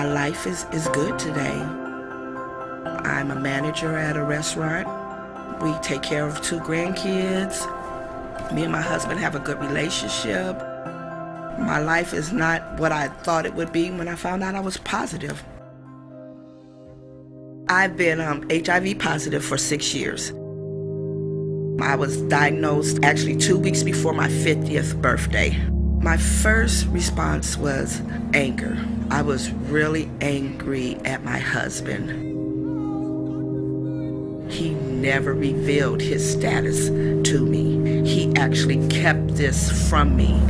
life is, is good today. I'm a manager at a restaurant. We take care of two grandkids. Me and my husband have a good relationship. My life is not what I thought it would be when I found out I was positive. I've been um, HIV positive for six years. I was diagnosed actually two weeks before my 50th birthday. My first response was anger. I was really angry at my husband. He never revealed his status to me. He actually kept this from me.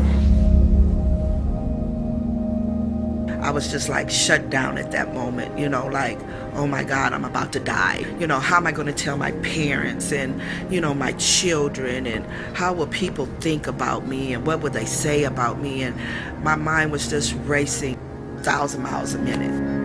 I was just like shut down at that moment, you know, like, oh my God, I'm about to die. You know, how am I going to tell my parents and, you know, my children and how will people think about me and what would they say about me? And my mind was just racing thousand miles a minute.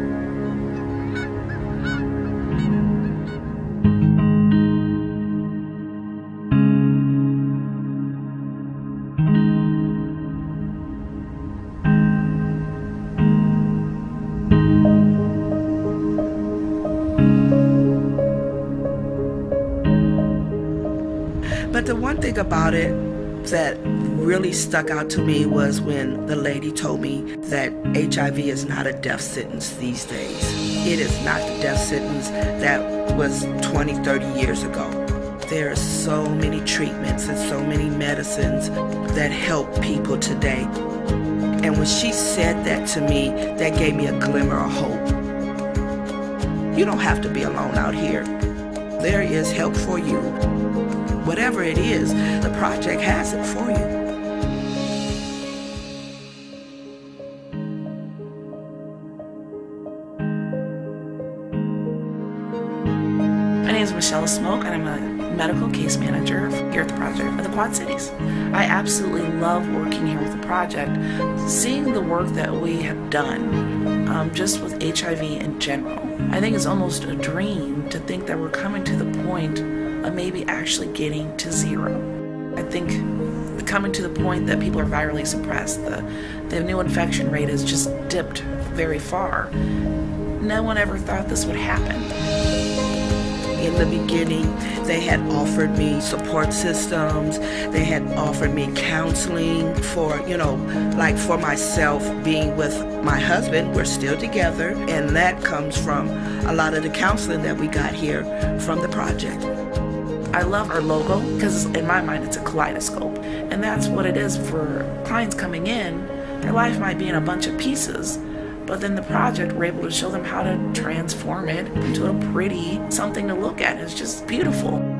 But the one thing about it that really stuck out to me was when the lady told me that HIV is not a death sentence these days. It is not the death sentence that was 20, 30 years ago. There are so many treatments and so many medicines that help people today. And when she said that to me, that gave me a glimmer of hope. You don't have to be alone out here. There is help for you. Whatever it is, the project has it for you. Michelle Smoke, and I'm a medical case manager here at the project for the Quad Cities. I absolutely love working here with the project, seeing the work that we have done um, just with HIV in general. I think it's almost a dream to think that we're coming to the point of maybe actually getting to zero. I think coming to the point that people are virally suppressed, the, the new infection rate has just dipped very far. No one ever thought this would happen. In the beginning, they had offered me support systems. They had offered me counseling for, you know, like for myself being with my husband. We're still together, and that comes from a lot of the counseling that we got here from the project. I love our logo because in my mind it's a kaleidoscope. And that's what it is for clients coming in. Their life might be in a bunch of pieces, but then the project we're able to show them how to transform it into a pretty something to look at. It's just beautiful.